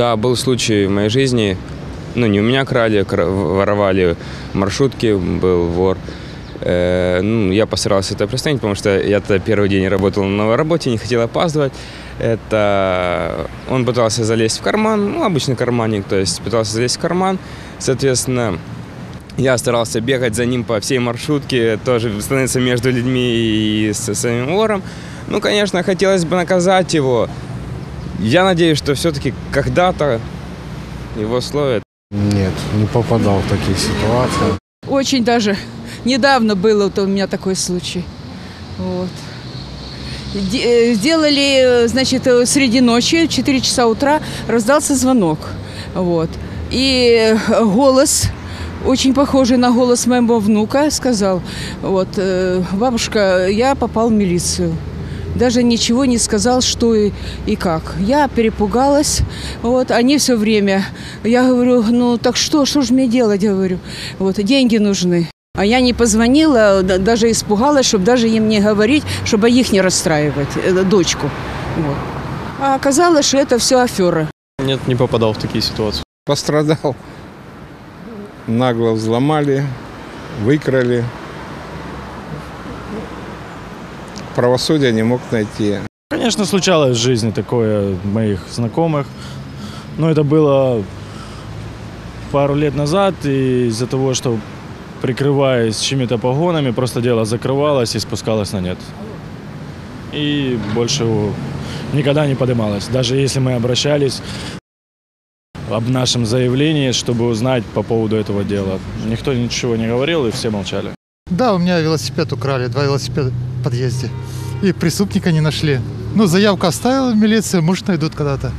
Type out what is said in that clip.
Да, был случай в моей жизни, ну не у меня крали, кра- воровали маршрутки, был вор. Э, ну, я постарался это представить, потому что я тогда первый день работал на новой работе, не хотел опаздывать. Это он пытался залезть в карман, ну, обычный карманник, то есть пытался залезть в карман. Соответственно, я старался бегать за ним по всей маршрутке, тоже становиться между людьми и со самим вором. Ну, конечно, хотелось бы наказать его. Я надеюсь, что все-таки когда-то его словят. Нет, не попадал в такие ситуации. Очень даже недавно было вот у меня такой случай. Вот. Э, Сделали, значит, среди ночи, 4 часа утра, раздался звонок. Вот. И э, голос, очень похожий на голос моего внука, сказал, вот, э, бабушка, я попал в милицию. Даже ничего не сказал, что и, и как. Я перепугалась. Вот, они все время. Я говорю, ну так что, что же мне делать, говорю. Вот, деньги нужны. А я не позвонила, да- даже испугалась, чтобы даже им не говорить, чтобы их не расстраивать, э, дочку. Вот. А оказалось, что это все афера. Нет, не попадал в такие ситуации. Пострадал. Нагло взломали, выкрали. Правосудия не мог найти. Конечно, случалось в жизни такое моих знакомых. Но это было пару лет назад, и из-за того, что прикрываясь чьими-то погонами, просто дело закрывалось и спускалось на нет. И больше его никогда не поднималось. Даже если мы обращались об нашем заявлении, чтобы узнать по поводу этого дела. Никто ничего не говорил, и все молчали. Да, у меня велосипед украли, два велосипеда подъезде. И преступника не нашли. Ну, заявку оставил в милицию, может, найдут когда-то.